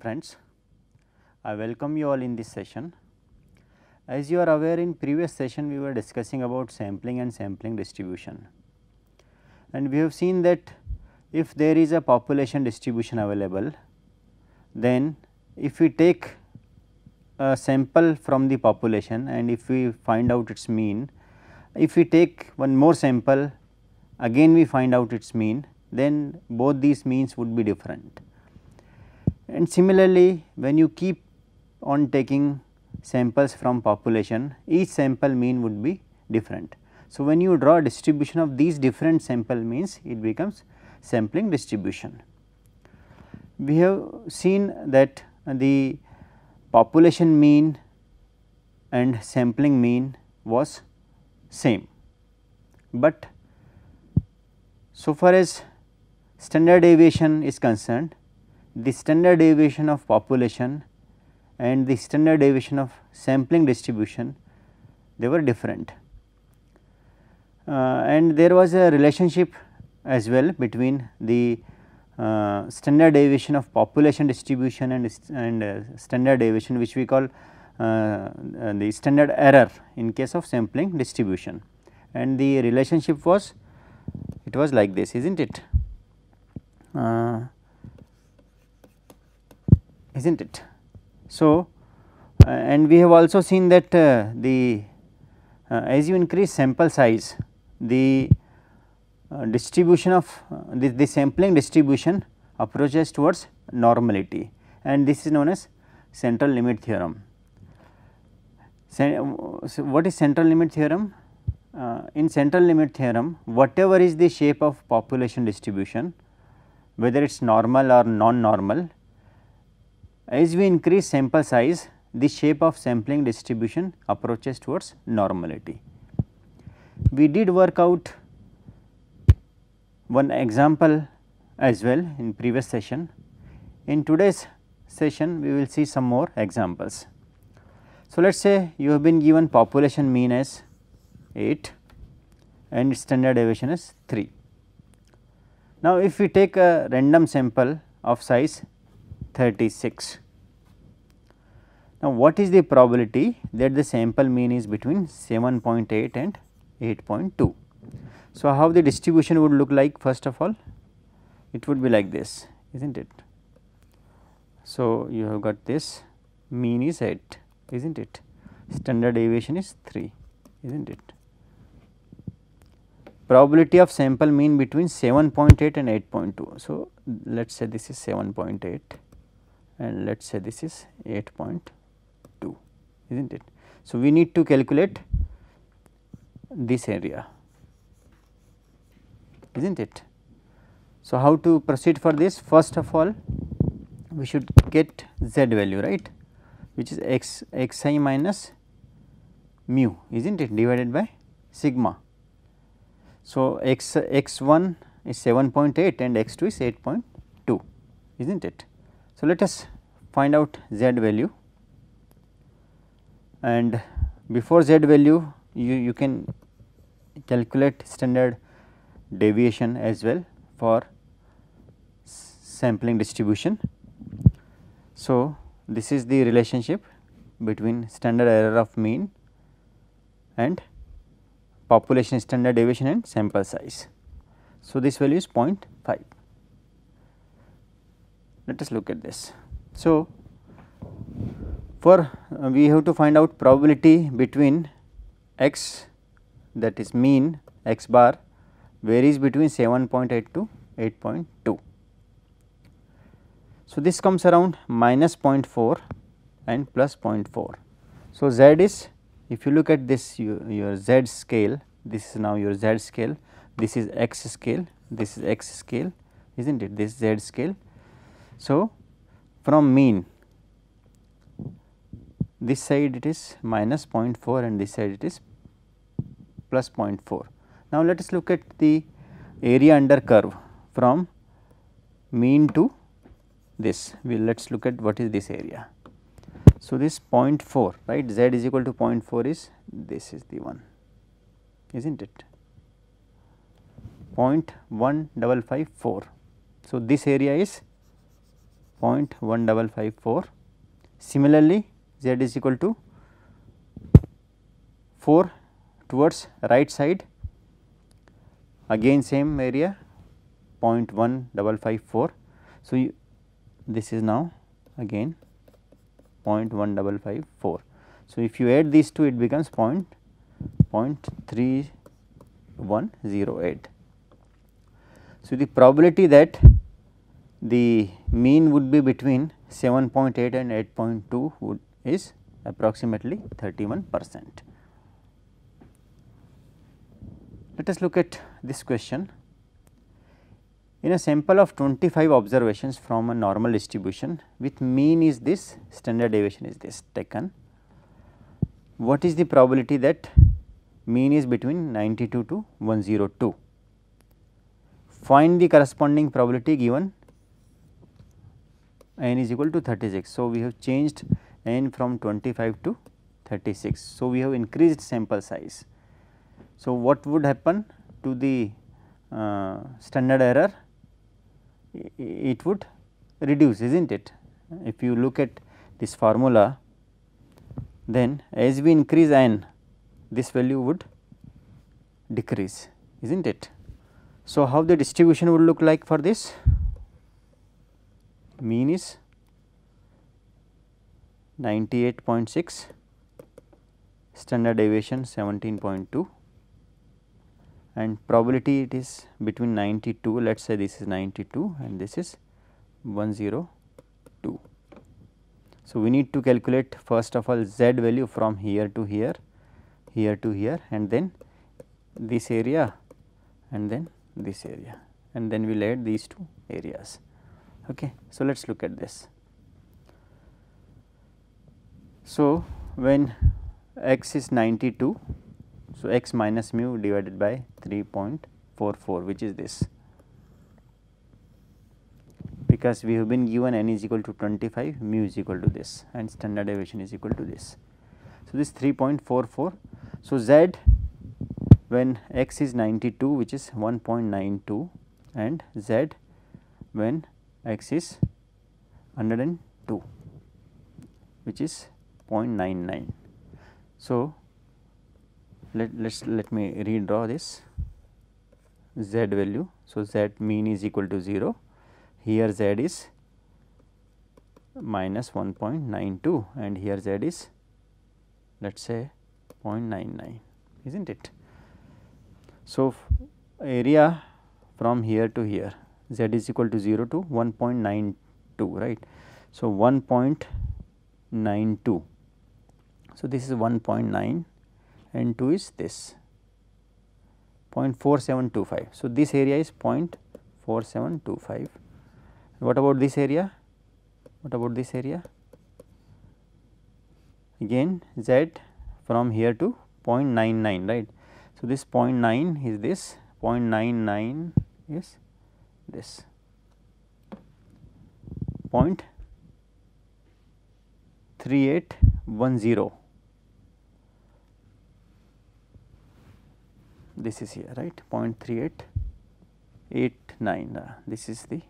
friends, I welcome you all in this session. As you are aware in previous session we were discussing about sampling and sampling distribution and we have seen that if there is a population distribution available then if we take a sample from the population and if we find out its mean, if we take one more sample again we find out its mean then both these means would be different. And similarly, when you keep on taking samples from population each sample mean would be different. So, when you draw distribution of these different sample means it becomes sampling distribution. We have seen that the population mean and sampling mean was same, but so far as standard deviation is concerned the standard deviation of population and the standard deviation of sampling distribution they were different. Uh, and there was a relationship as well between the uh, standard deviation of population distribution and, and uh, standard deviation which we call uh, the standard error in case of sampling distribution and the relationship was it was like this is not it uh, is not it. So, uh, and we have also seen that uh, the uh, as you increase sample size the uh, distribution of uh, the, the sampling distribution approaches towards normality and this is known as central limit theorem. So, what is central limit theorem? Uh, in central limit theorem whatever is the shape of population distribution whether it is normal or non-normal as we increase sample size the shape of sampling distribution approaches towards normality. We did work out one example as well in previous session. In today's session we will see some more examples. So, let us say you have been given population mean as 8 and standard deviation is 3. Now, if we take a random sample of size 36, now what is the probability that the sample mean is between 7.8 and 8.2. So, how the distribution would look like first of all? It would be like this is not it. So, you have got this mean is 8 is not it, standard deviation is 3 is not it. Probability of sample mean between 7.8 and 8.2. So, let us say this is 7.8 and let us say this is 8.2 is not it. So, we need to calculate this area is not it. So, how to proceed for this first of all we should get z value right which is x x i minus mu is not it divided by sigma. So, x x 1 is 7.8 and x 2 is 8.2 is not it. So, let us find out z value and before z value you, you can calculate standard deviation as well for sampling distribution. So, this is the relationship between standard error of mean and population standard deviation and sample size. So, this value is 0.5. Let us look at this. So, for uh, we have to find out probability between x that is mean x bar varies between 7.8 to 8.2. So, this comes around minus 0.4 and plus 0.4. So, z is if you look at this your, your z scale this is now your z scale this is x scale this is x scale is not it this z scale. So, from mean this side it is minus 0.4 and this side it is plus 0.4. Now, let us look at the area under curve from mean to this we will let us look at what is this area. So, this 0.4 right z is equal to 0.4 is this is the one is not it 0.1554. So, this area is 0.1554. Similarly, z is equal to 4 towards right side again same area 0.1554. So, you, this is now again 0.1554. So, if you add these two it becomes 0.3108. So, the probability that the mean would be between 7.8 and 8.2 would is approximately 31 percent. Let us look at this question. In a sample of 25 observations from a normal distribution with mean is this, standard deviation is this taken. What is the probability that mean is between 92 to 102? Find the corresponding probability given n is equal to 36. So, we have changed n from 25 to 36. So, we have increased sample size. So, what would happen to the uh, standard error? It would reduce is not it. If you look at this formula then as we increase n this value would decrease is not it. So, how the distribution would look like for this? Mean is 98.6, standard deviation 17.2 and probability it is between 92 let us say this is 92 and this is 102. So, we need to calculate first of all z value from here to here, here to here and then this area and then this area and then we will add these two areas. Okay. So, let us look at this. So, when x is 92 so, x minus mu divided by 3.44 which is this because we have been given n is equal to 25 mu is equal to this and standard deviation is equal to this. So, this 3.44. So, z when x is 92 which is 1.92 and z when x is 102 which is 0.99. So, let let's let me redraw this z value. So, z mean is equal to 0 here z is minus 1.92 and here z is let us say 0.99 is not it. So, area from here to here z is equal to 0 to 1.92 right. So, 1.92. So, this is 1.9 and 2 is this 0.4725. So, this area is 0.4725. What about this area? What about this area? Again z from here to 0.99 right. So, this 0.9 is this 0.99 is this 0.3810 this is here right? 0.3889 uh, this is the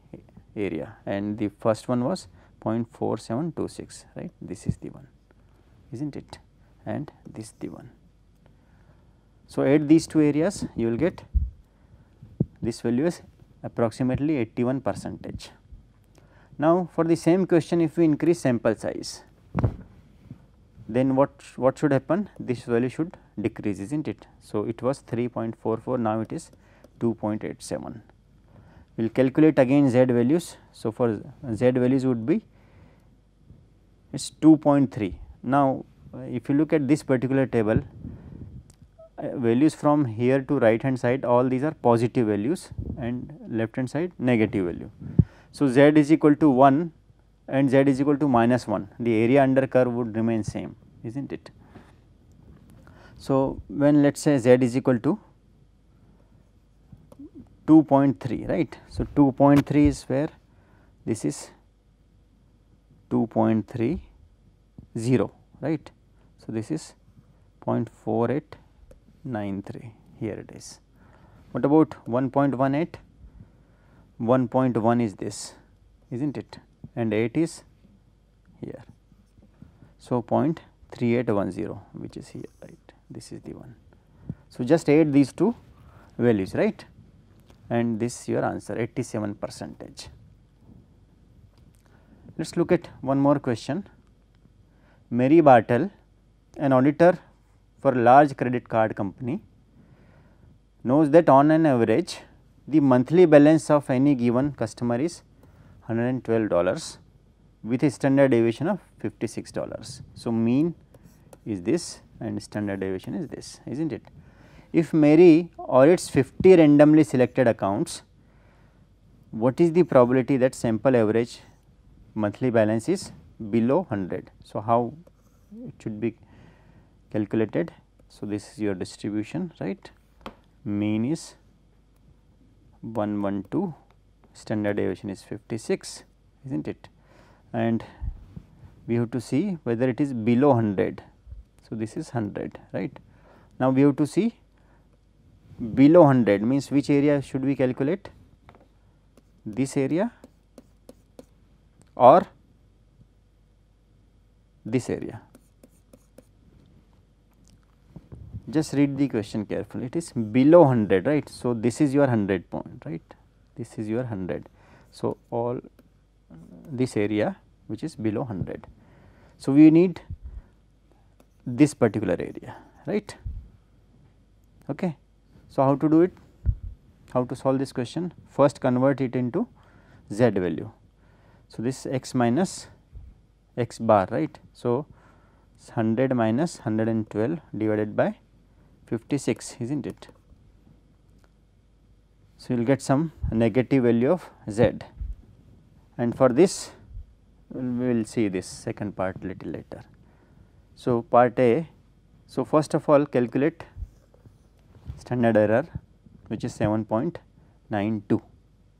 area. And the first one was 0.4726 right? This is the one is not it? And this the one. So, add these two areas you will get this value is approximately 81 percentage. Now, for the same question if we increase sample size then what what should happen this value should decrease is not it. So, it was 3.44 now it is 2.87. We will calculate again z values. So, for z values would be it is 2.3. Now, if you look at this particular table Uh, values from here to right hand side all these are positive values and left hand side negative value. So, z is equal to 1 and z is equal to minus 1 the area under curve would remain same is not it. So, when let us say z is equal to 2.3 right. So, 2.3 is where this is 2.30 right. So, this is 0.4893 here it is. What about 1.18? 1.1 is this is not it and 8 is here. So, 0.3810 which is here right this is the one. So, just add these two values right and this your answer 87 percentage. Let us look at one more question. Mary Bartle an auditor for large credit card company knows that on an average the monthly balance of any given customer is $112 with a standard deviation of $56. So, mean is this and standard deviation is this is not it. If Mary or its 50 randomly selected accounts, what is the probability that sample average monthly balance is below 100. So, how it should be calculated. So, this is your distribution right mean is 112 standard deviation is 56 is not it and we have to see whether it is below 100. So, this is 100 right. Now, we have to see below 100 means which area should we calculate this area or this area. Just read the question carefully it is below 100 right. So, this is your 100 point right this is your 100. So, all this area which is below 100. So, we need this particular area right. Okay. So, how to do it? How to solve this question? First convert it into z value. So, this x minus x bar right. So, 100 minus 112 divided by 56 is not it. So, you will get some negative value of z and for this we will see this second part little later. So, part A, so first of all calculate standard error which is 7.92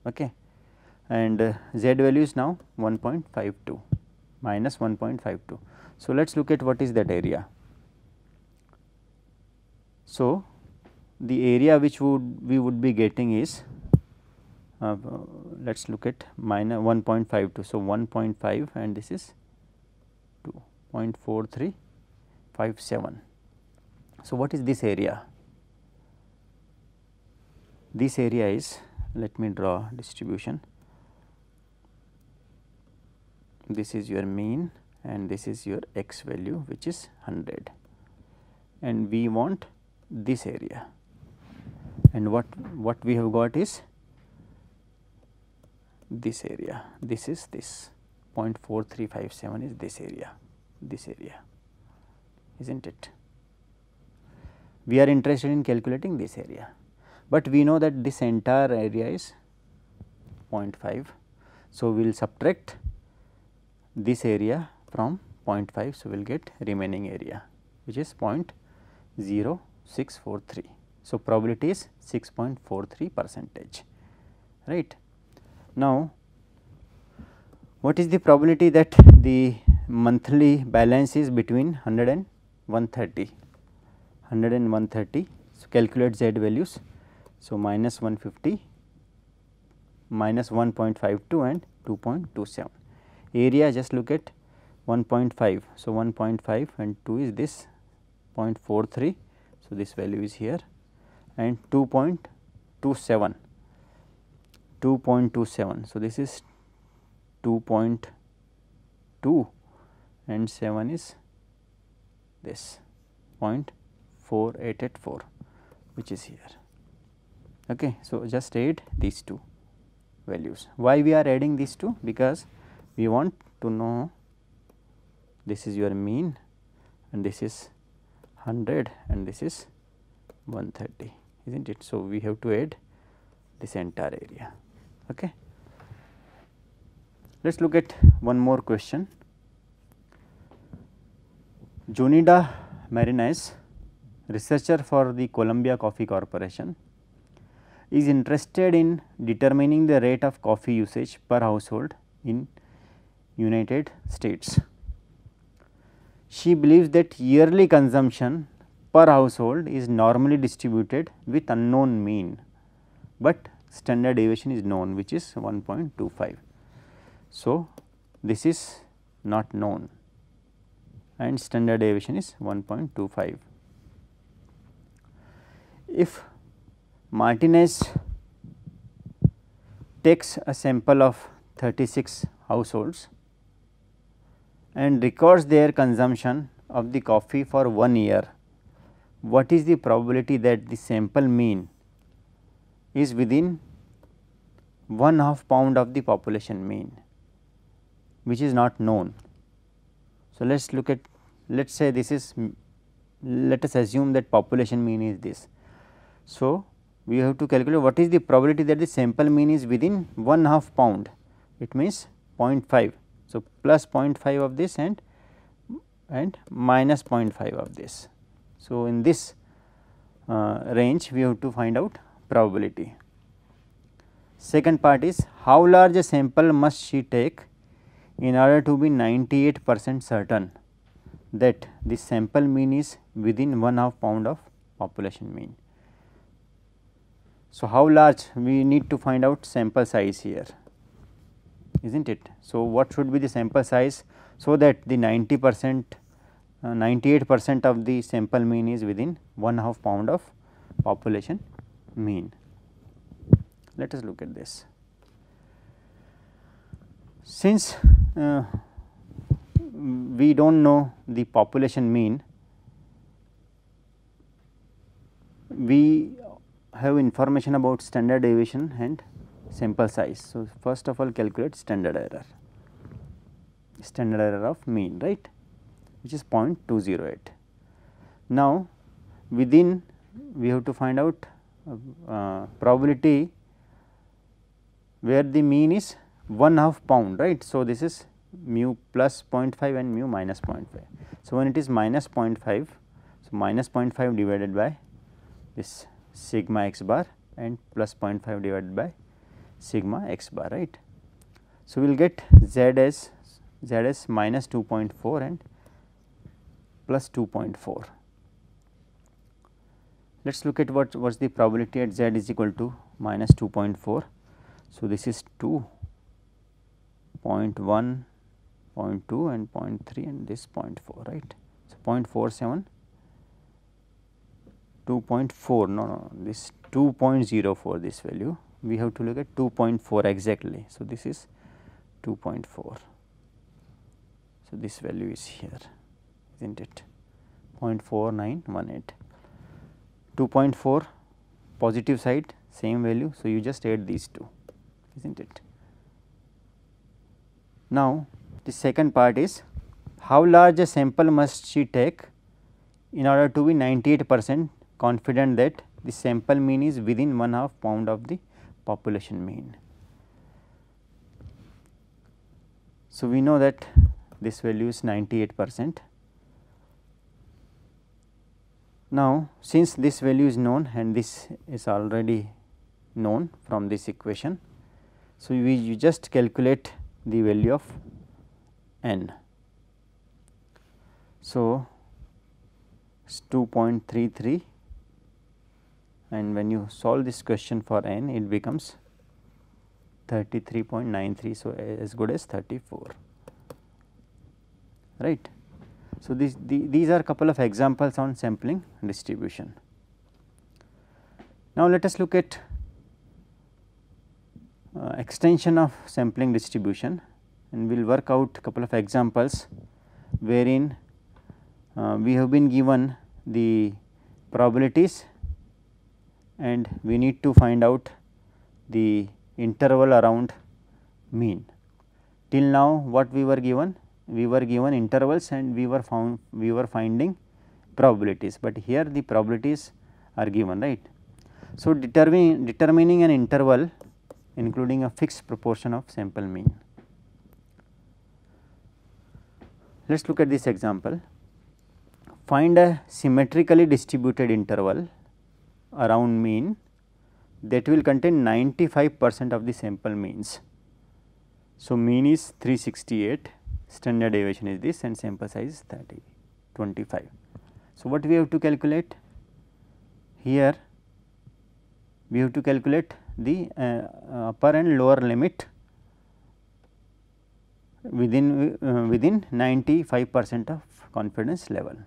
okay. and uh, z value is now 1.52 minus 1.52. So, let us look at what is that area. So, the area which would we would be getting is uh, let us look at minus 1.52. So, 1.5 and this is 2.4357. So, what is this area? This area is let me draw distribution. This is your mean and this is your x value which is 100 and we want this area and what what we have got is this area, this is this 0.4357 is this area, this area is not it. We are interested in calculating this area, but we know that this entire area is 0.5. So, we will subtract this area from 0.5. So, we will get remaining area which is 0.0643. So, probability is 6.43 percentage right. Now, what is the probability that the monthly balance is between 100 and 130, 100 and 130. So, calculate z values. So, minus 150, minus 1.52 and 2.27. Area just look at 1.5. So, 1.5 and 2 is this 0.43. So, this value is here and 2.27 2.27. So, this is 2.2 and 7 is this 0.4884 which is here. Okay. So, just add these two values. Why we are adding these two? Because we want to know this is your mean and this is 100 and this is 130 is not it. So, we have to add this entire area. Okay. Let us look at one more question. Jonida Martinez, researcher for the Columbia Coffee Corporation, is interested in determining the rate of coffee usage per household in United States. She believes that yearly consumption per household is normally distributed with unknown mean, but standard deviation is known which is 1.25. So, this is not known and standard deviation is 1.25. If Martinez takes a sample of 36 households and records their consumption of the coffee for 1 year, what is the probability that the sample mean is within 1 half pound of the population mean which is not known. So, let us look at let us say this is let us assume that population mean is this. So, we have to calculate what is the probability that the sample mean is within 1 half pound it means 0.5. So, plus 0.5 of this and and minus 0.5 of this. So, in this uh, range we have to find out probability. Second part is how large a sample must she take in order to be 98 percent certain that the sample mean is within 1 half pound of population mean. So, how large we need to find out sample size here is not it. So, what should be the sample size so that the 90 percent uh, 98 percent of the sample mean is within 1 half pound of population mean. Let us look at this. Since uh, we do not know the population mean, we have information about standard deviation and sample size. So, first of all calculate standard error, standard error of mean right which is 0.208. Now, within we have to find out uh, probability where the mean is 1 half pound right. So, this is mu plus 0.5 and mu minus 0.5. So, when it is minus 0.5, so minus 0.5 divided by this sigma x bar and plus 0.5 divided by sigma x bar right. So, we will get z as z as minus 2.4 and plus 2.4. Let us look at what was the probability at z is equal to minus 2.4. So, this is 2 0.1, 0.2 and 0.3 and this 0.4 right. So, 0.47 2.4 no no this 2.04 this value we have to look at 2.4 exactly. So, this is 2.4. So, this value is here is not it 0.4918. 2.4 positive side same value. So, you just add these two is not it. Now, the second part is how large a sample must she take in order to be 98 percent confident that the sample mean is within one half pound of the population mean. So, we know that this value is 98 percent. Now, since this value is known and this is already known from this equation. So, we you just calculate the value of n. So, 2.33 and when you solve this question for n it becomes 33.93. So, as good as 34 right. So, this, the, these are couple of examples on sampling distribution. Now, let us look at uh, extension of sampling distribution and we will work out a couple of examples wherein uh, we have been given the probabilities and we need to find out the interval around mean. Till now what we were given? We were given intervals and we were found we were finding probabilities, but here the probabilities are given right. So, determining determining an interval including a fixed proportion of sample mean. Let us look at this example. Find a symmetrically distributed interval around mean that will contain 95 percent of the sample means. So, mean is 368, standard deviation is this and sample size is 30, 25. So, what we have to calculate? Here we have to calculate the uh, upper and lower limit within uh, within 95 percent of confidence level.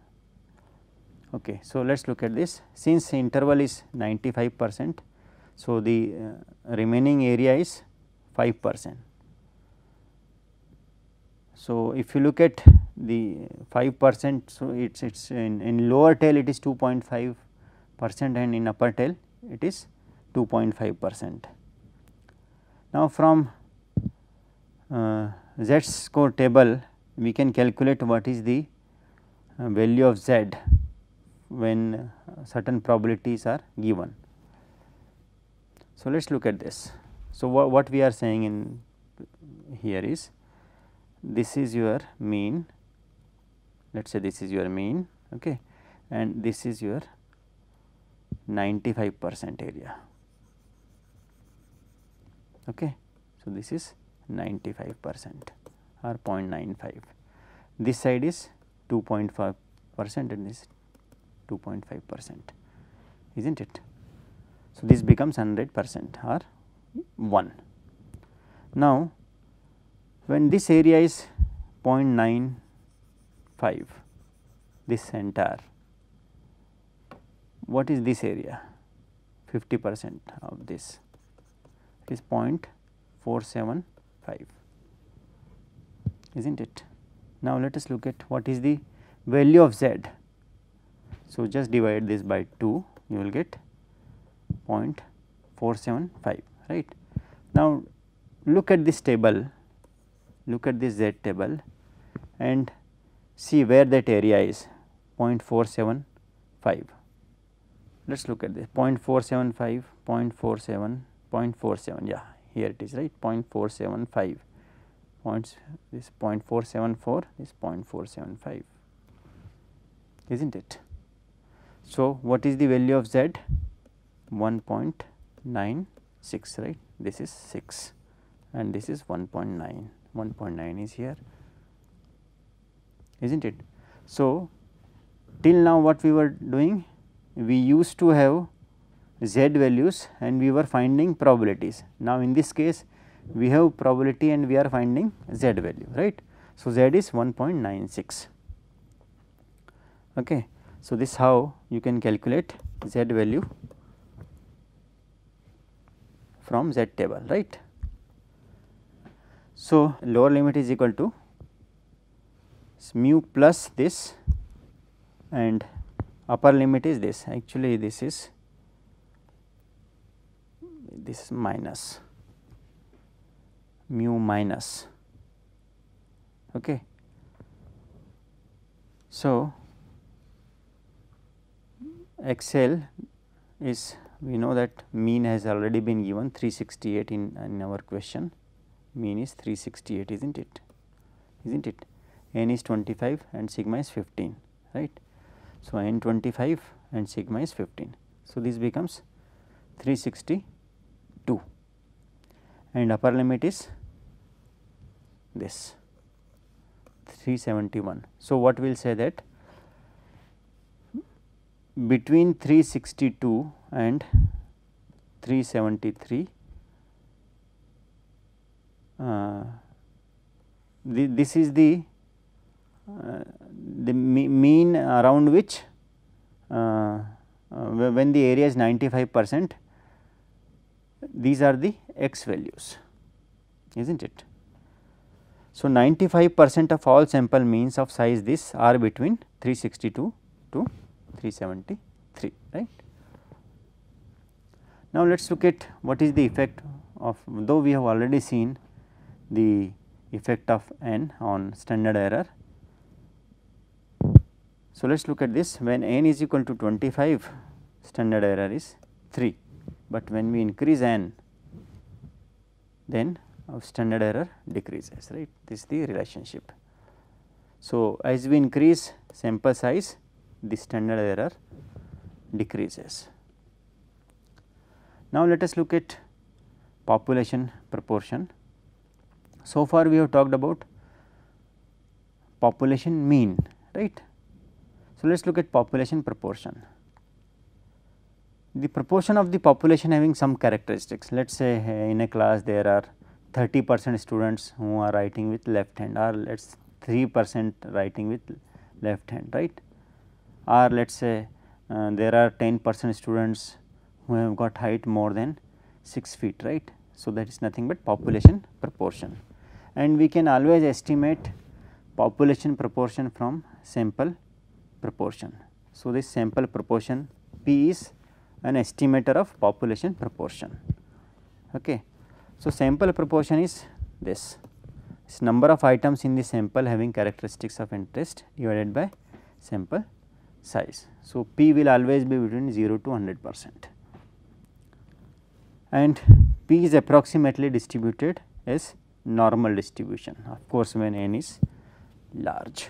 Okay. So, let us look at this since interval is 95 percent. So, the uh, remaining area is 5 percent. So, if you look at the 5 percent, so it is it's in, in lower tail it is 2.5 percent and in upper tail it is 2.5 percent. Now, from uh, z score table we can calculate what is the uh, value of z when certain probabilities are given. So, let us look at this. So, wha what we are saying in here is this is your mean let us say this is your mean okay, and this is your 95 percent area. Okay. So, this is 95 percent or 0.95. This side is 2.5 percent and this 2.5 percent is not it. So, this becomes 100 percent or 1. Now, when this area is 0.95 this entire what is this area 50 percent of this is 0.475 is not it. Now, let us look at what is the value of z. So, just divide this by 2 you will get 0.475 right. Now, look at this table look at this z table and see where that area is 0.475. Let us look at this 0.475, 0.47, 0.47 yeah here it is right 0.475 points this 0.474 this 0.475 is not it. So, what is the value of z 1.96 right this is 6 and this is 1.9 1.9 is here is not it. So, till now what we were doing we used to have z values and we were finding probabilities. Now, in this case we have probability and we are finding z value right. So, z is 1.96. Okay. So, this how you can calculate z value from z table right. So, lower limit is equal to mu plus this and upper limit is this actually this is this is minus mu minus. Okay. So, XL is we know that mean has already been given 368 in, in our question mean is 368 is not it is not it n is 25 and sigma is 15 right. So, n 25 and sigma is 15. So, this becomes 362 and upper limit is this 371. So, what we will say that between 362 and 373 uh, the, this is the uh, the mean around which uh, uh, when the area is 95 percent these are the x values is not it. So, 95 percent of all sample means of size this are between 362 to 373 right. Now, let us look at what is the effect of though we have already seen the effect of n on standard error. So, let us look at this when n is equal to 25 standard error is 3, but when we increase n then our standard error decreases right this is the relationship. So, as we increase sample size the standard error decreases. Now, let us look at population proportion. So far we have talked about population mean right. So, let us look at population proportion. The proportion of the population having some characteristics let us say in a class there are 30 percent students who are writing with left hand or let us 3 percent writing with left hand right or let us say uh, there are 10 percent students who have got height more than 6 feet right. So, that is nothing but population proportion and we can always estimate population proportion from sample proportion. So, this sample proportion P is an estimator of population proportion. Okay. So, sample proportion is this, this number of items in the sample having characteristics of interest divided by sample size. So, P will always be between 0 to 100 percent and P is approximately distributed as normal distribution of course, when n is large.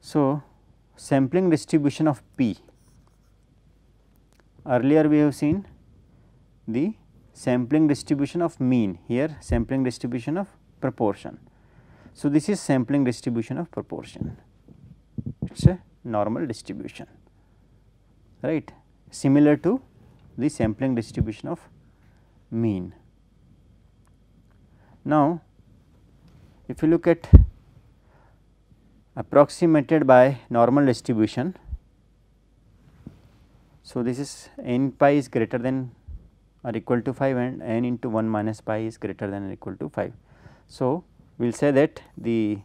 So, sampling distribution of P earlier we have seen the sampling distribution of mean here sampling distribution of proportion. So, this is sampling distribution of proportion it is a normal distribution right similar to the sampling distribution of mean. Now, if you look at approximated by normal distribution. So, this is n pi is greater than or equal to 5 and n into 1 minus pi is greater than or equal to 5. So, we will say that the,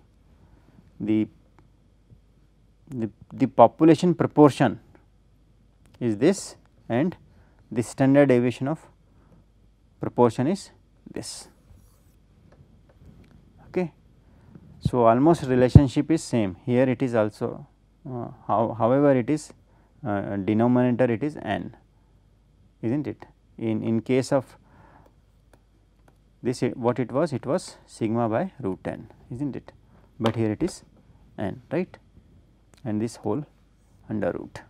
the, the, the population proportion is this and the standard deviation of proportion is this. Okay. So, almost relationship is same here it is also uh, how, however, it is uh, denominator it is n is not it in, in case of this what it was it was sigma by root n is not it, but here it is n right and this whole under root.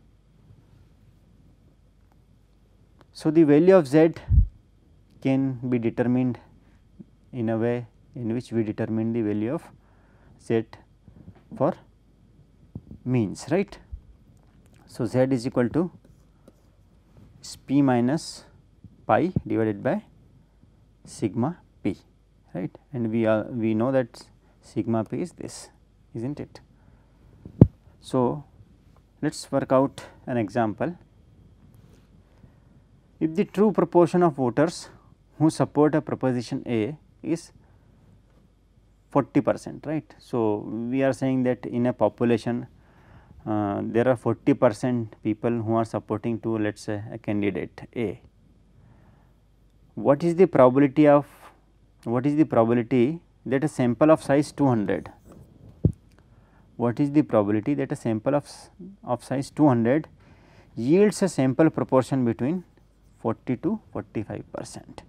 So, the value of z can be determined in a way in which we determine the value of z for means right. So, z is equal to p minus pi divided by sigma p right and we are we know that sigma p is this is not it. So, let us work out an example if the true proportion of voters who support a proposition A is 40 percent right. So, we are saying that in a population uh, there are 40 percent people who are supporting to let us say a candidate A. What is the probability of what is the probability that a sample of size 200 what is the probability that a sample of, of size 200 yields a sample proportion between 40 to 45 percent.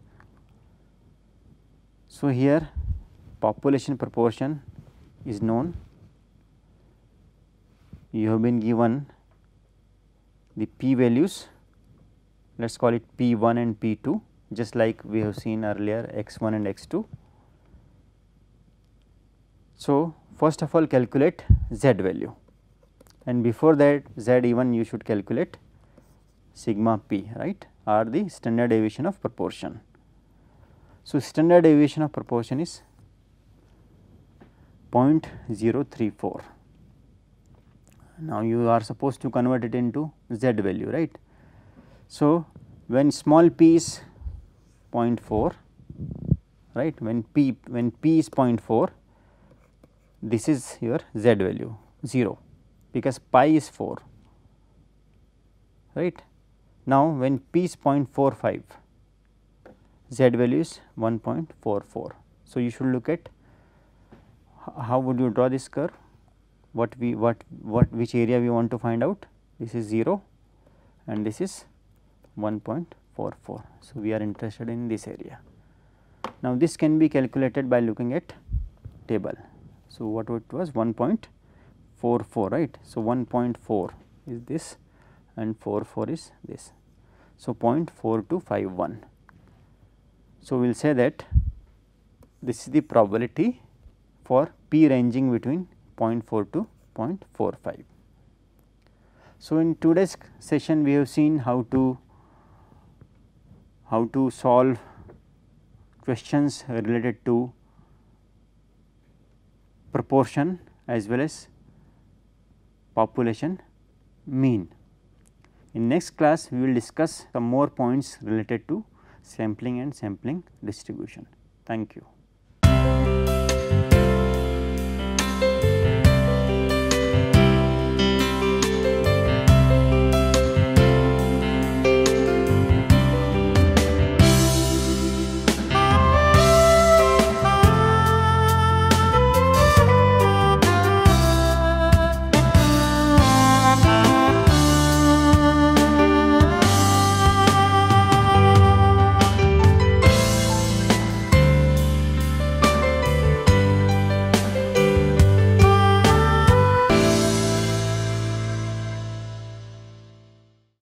So, here population proportion is known. You have been given the p values. Let us call it p 1 and p 2 just like we have seen earlier x 1 and x 2. So, first of all calculate z value and before that z even you should calculate sigma p right are the standard deviation of proportion. So, standard deviation of proportion is 0.034. Now, you are supposed to convert it into z value right. So, when small p is 0.4 right when p when p is 0.4 this is your z value 0 because pi is 4 right now, when p is 0.45, z value is 1.44. So, you should look at how would you draw this curve, what we what what which area we want to find out. This is 0 and this is 1.44. So, we are interested in this area. Now, this can be calculated by looking at table. So, what it was 1.44 right. So, 1.4 is this and 4 4 is this. So, 0.4251. So, we will say that this is the probability for p ranging between 0.4 to 0.45. So, in today's session we have seen how to how to solve questions related to proportion as well as population mean. In next class we will discuss some more points related to sampling and sampling distribution. Thank you.